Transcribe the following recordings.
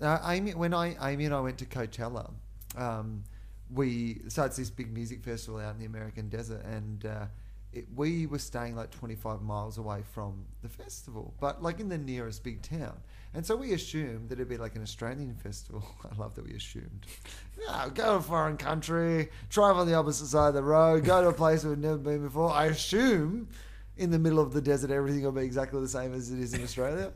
Uh, Amy, when I Amy and I went to Coachella, um, we so it's this big music festival out in the American desert, and uh, it, we were staying like 25 miles away from the festival, but like in the nearest big town. And so we assumed that it'd be like an Australian festival. I love that we assumed. Yeah, go to a foreign country, drive on the opposite side of the road, go to a place we've never been before. I assume in the middle of the desert everything will be exactly the same as it is in Australia.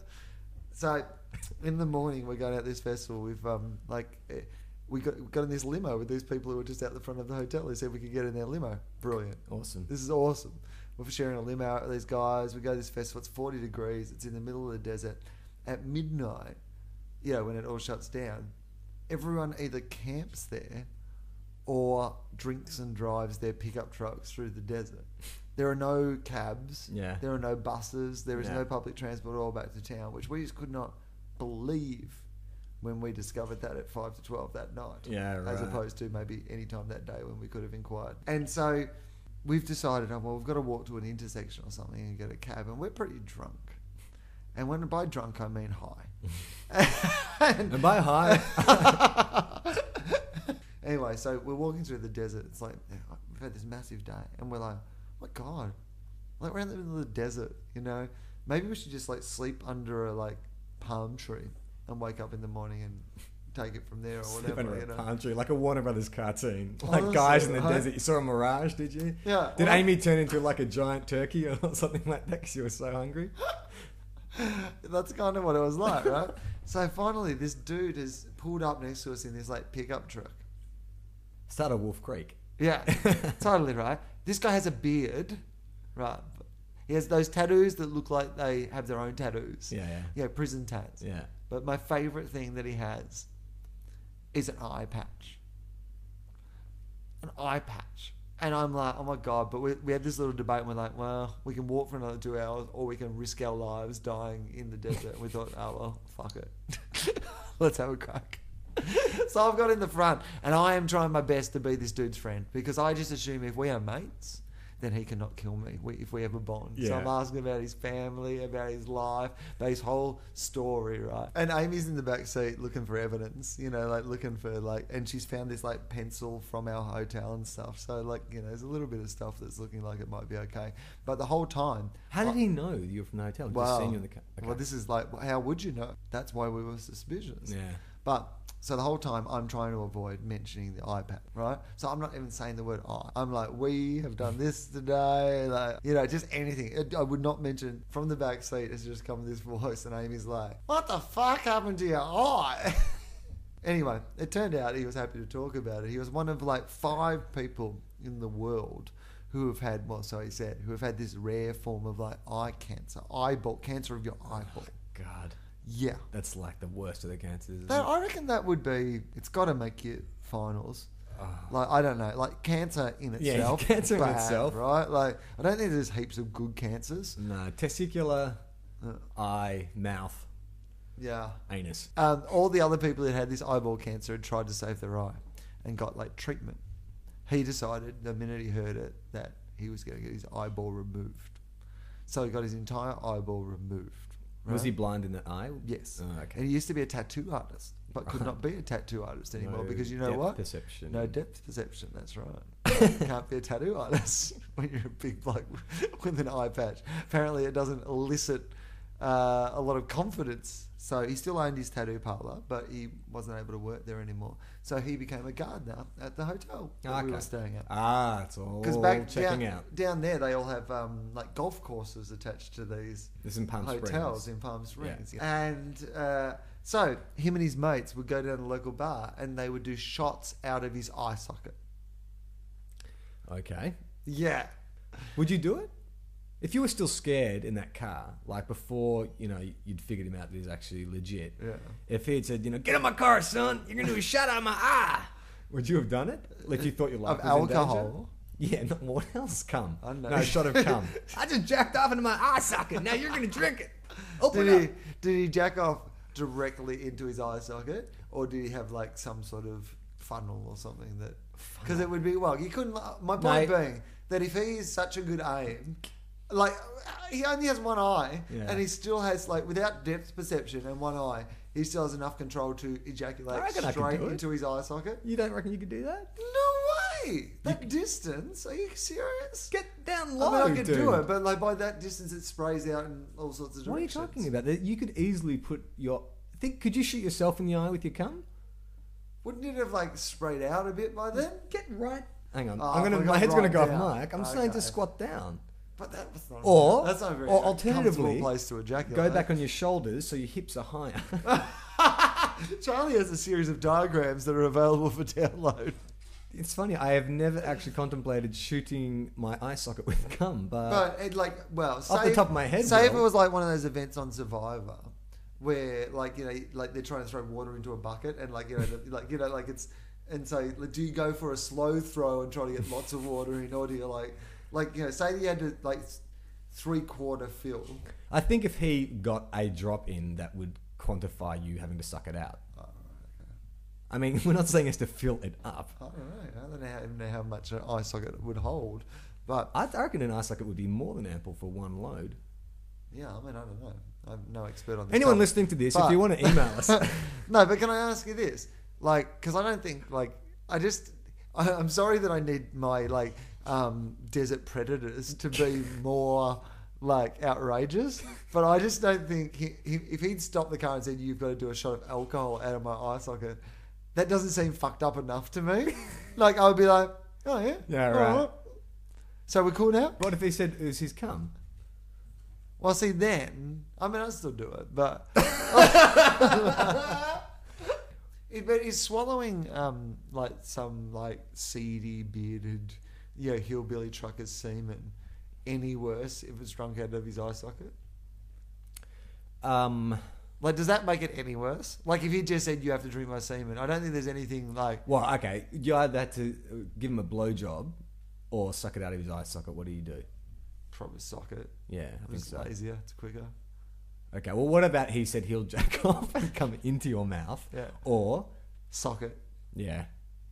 So in the morning we're going out this festival. We've um like. eh, We got, we got in this limo with these people who were just out the front of the hotel. They said we could get in their limo. Brilliant. Awesome. This is awesome. We're sharing a limo out with these guys. We go to this festival. It's 40 degrees. It's in the middle of the desert. At midnight, you know, when it all shuts down, everyone either camps there or drinks and drives their pickup trucks through the desert. There are no cabs. Yeah. There are no buses. There is Yeah. no public transport all back to town, which we just could not believe when we discovered that at 5 to 12 that night Yeah, as opposed to maybe any time that day when we could have inquired. And so we've decided, oh, well, we've got to walk to an intersection or something and get a cab, and we're pretty drunk. And when by drunk, I mean high. and, And by high, anyway, so we're walking through the desert. It's like we've had this massive day, and we're like, oh my god, like we're in the middle of the desert, you know? Maybe we should just like sleep under a like palm tree and wake up in the morning and take it from there or sleep whatever. under a palm tree, like a Warner Brothers cartoon. Oh, like Honestly, guys in the right? desert. You saw a mirage, did you? Yeah, Did well- Amy turn into like a giant turkey or something like that because you were so hungry? That's kind of what it was like, right? so finally, this dude has pulled up next to us in this like pickup truck. Start Wolf Creek. Yeah, totally right. This guy has a beard, right? He has those tattoos that look like they have their own tattoos. Yeah, yeah. Yeah, prison tats. Yeah. But my favorite thing that he has is an eye patch. An eye patch. And I'm like, oh my God. But we, we had this little debate and we're like, well, we can walk for another two hours or we can risk our lives dying in the desert. And we thought, oh, well, fuck it. Let's have a crack. so I've got in the front and I am trying my best to be this dude's friend because I just assume if we are mates, then he cannot kill me if we have a bond. So I'm asking about his family, about his life, about his whole story, right? And Amy's in the back seat looking for evidence, you know, like looking for like, and she's found this like pencil from our hotel and stuff. So like, you know, there's a little bit of stuff that's looking like it might be okay. But the whole time, How did he know you were from the hotel? He just Wow. seen you in the car. well, this is like, how would you know? That's why we were suspicious. Yeah. But so the whole time I'm trying to avoid mentioning the iPad, right? So I'm not even saying the word I. I'm like, we have done this today, like you know, just anything. I would not mention from the back seat. It's just come this voice, and Amy's like, "What the fuck happened to your eye?" anyway, it turned out he was happy to talk about it. He was one of like five people in the world who have had, well, so he said, who have had this rare form of like eye cancer, eyeball cancer of your eyeball. Oh, God, Yeah. that's like the worst of the cancers. That? I reckon that would be. It's got to make you finals. Oh. Like I don't know, like cancer in itself. Yeah, cancer in itself. right? Like I don't think there's heaps of good cancers. No, testicular, Uh, eye, mouth, yeah. anus. Um, all the other people that had this eyeball cancer had tried to save their eye, and got like treatment. He decided the minute he heard it that he was going to get his eyeball removed, so he got his entire eyeball removed. Was he blind in the eye? Yes. Oh, And okay. he used to be a tattoo artist, but could Right. not be a tattoo artist anymore No because you know depth what? Perception. No depth perception. That's right. you can't be a tattoo artist when you're a big bloke with an eye patch. Apparently, it doesn't elicit uh, a lot of confidence. So he still owned his tattoo parlor, but he wasn't able to work there anymore. So he became a gardener at the hotel that we were staying at. Ah, it's all Because back checking down, out. down there, they all have um, like golf courses attached to these This in Palm hotels Springs. in Palm Springs. And uh, so him and his mates would go down to a local bar and they would do shots out of his eye socket. Okay. Yeah. Would you do it? If you were still scared in that car, like before, you know, you'd figured him out that he's actually legit. Yeah. If he had said, you know, get in my car, son, you're gonna do a shot out of my eye, would you have done it? Like you thought your life Of was in danger? alcohol. Yeah. No, what else? Come. I know. No, shot of cum. I just jacked off into my eye socket. Now you're gonna drink it. Open Did up. he, did he jack off directly into his eye socket or did he have like some sort of funnel or something that. Because it would be, well, you couldn't. Uh, my point Mate. being that if he is such a good aim. Like he only has one eye, Yeah. and he still has like without depth perception and one eye, he still has enough control to I ejaculate reckon I could straight do it. into his eye socket. You don't reckon you could do that? No way! That distance? Are you serious? Get down I low, mean, I could dude. do it, but like by that distance, it sprays out in all sorts of directions. What are you talking about? That You could easily put your. Think? Could you shoot yourself in the eye with your cum? Wouldn't it have like sprayed out a bit by then? Get right. Hang on. Oh, I'm gonna. My got head's gonna right go down. off mic. I'm saying to squat down. But that was not. Or- that's not a very or alternatively, place to ejaculate. Go back on your shoulders so your hips are higher. Charlie has a series of diagrams that are available for download. it's funny. I have never actually contemplated shooting my eye socket with cum, but, But it like well, off the top of my head, say if it was like one of those events on Survivor, where like you know like they're trying to throw water into a bucket and like you know the, like you know like it's and so like, do you go for a slow throw and try to get lots of water in, or do you like like you know say you had to like three quarter fill? I think if he got a drop in, that would quantify you having to suck it out. Oh, okay. I mean, we're not saying it's to fill it up. I don't know. I don't know how, even know how much an eye socket would hold, but I I reckon an eye socket would be more than ample for one load. yeah, I mean I don't know. I'm no expert on this. Anyone topic. listening to this, if you want to email us, no, but can I ask you this? Like, because I don't think like I just I, I'm sorry that I need my like um, desert predators to be more like outrageous, but I just don't think he, he, if he'd stopped the car and said you've got to do a shot of alcohol out of my eye socket, that doesn't seem fucked up enough to me. like I would be like, oh yeah, Yeah, right. So we're cool now. what if he said was his cum? Well, see, then I mean, I still do it, but but is swallowing um like some like seedy bearded, you know, hillbilly trucker's semen any worse if it's drunk out of his eye socket? Um, Like, does that make it any worse? Like, if he just said you have to drink my semen, I don't think there's anything like. well, okay, you either had to uh, give him a blowjob or suck it out of his eye socket. What do you do? Probably socket. Yeah, I think It's so. easier. It's quicker. Okay, well, what about he said he'll jack off and come into your mouth? Yeah. Or, Socket. yeah,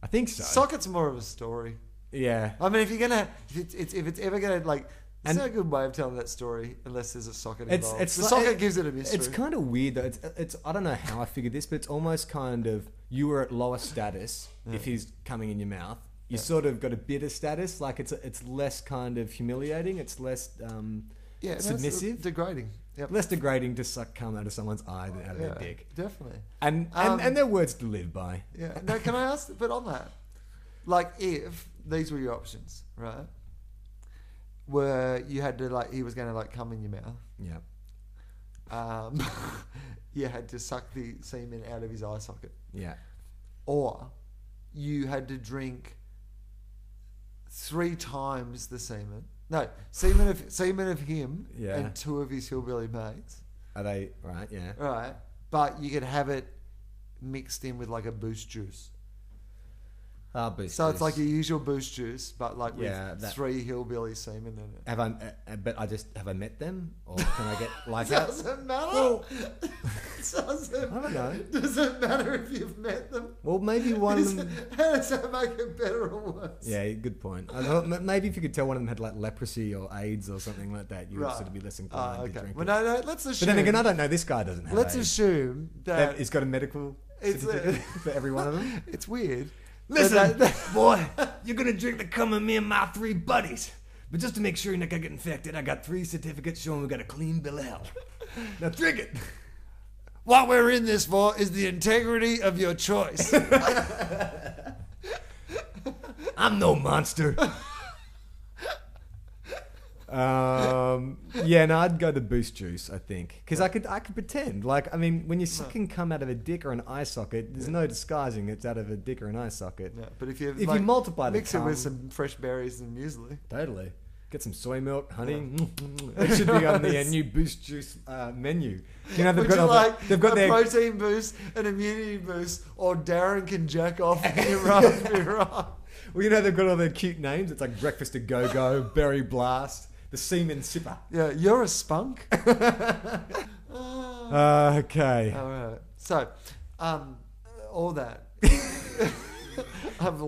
I think so. Socket's more of a story. Yeah. I mean, if you're gonna, if it's, it's if it's ever gonna like, it's And- a good way of telling that story unless there's a socket It's involved. it's the like- socket gives it a mystery. It's kind of weird though. It's it's I don't know how I figured this, but it's almost kind of you were at lower status if he's coming in your mouth. You Yeah. sort of got a better status, like it's it's less kind of humiliating. It's less um, yeah, submissive? degrading. Yep. less degrading to suck cum out of someone's eye than out of yeah, their dick. definitely. And Um, and, and they're words to live by. Yeah. No, can I ask? But on that, like, if these were your options, right? Where you had to like, he was going to like come in your mouth. Yeah. Um, you had to suck the semen out of his eye socket, Yeah. or you had to drink three times the semen. No, semen of semen of him Yeah. and two of his hillbilly mates. Are they right? Yeah. Right, but you could have it mixed in with like a boost juice. Ah, but So it's like your usual boost juice, but like with that- three hillbilly semen in it. Have I? Uh, but I just have I met them, or can I get like that? Doesn't matter. Well- doesn't, I don't know. Doesn't matter if you've met them. Well, maybe one of Is- them. How does that make it better or worse? Yeah, good point. I thought m- maybe if you could tell one of them had like leprosy or AIDS or something like that, you would sort of be less inclined Ah, to okay. drink Well, it. no, no. Let's assume. But then again, I don't know. This guy doesn't have let's AIDS. assume That that he's got a medical It's a- certificate for every one of them. it's weird. Listen, But that- boy, you're gonna drink the cum of me and my three buddies. But just to make sure you're not gonna get infected, I got three certificates showing we got a clean bill of health. Now drink it. what we're in this for is the integrity of your choice. I'm no monster. Um, yeah, no, I'd go to boost juice. I think because I could, I could pretend. Like, I mean, when you're sucking cum out of a dick or an eye socket, there's no disguising it's out of a dick or an eye socket. Yeah, but if you If you like, multiply the mix it with some fresh berries and muesli. Totally. Get some soy milk, honey. It should be on the uh, new boost juice uh, menu. You know they've Would got you all the- like they've got a their protein boost, an immunity boost, or Darren can jack off raspberry rye? well, you know they've got all their cute names. It's like breakfast to go go, berry blast, the semen sipper. Yeah, you're a spunk. Uh, okay. All right. So, um, all that. I've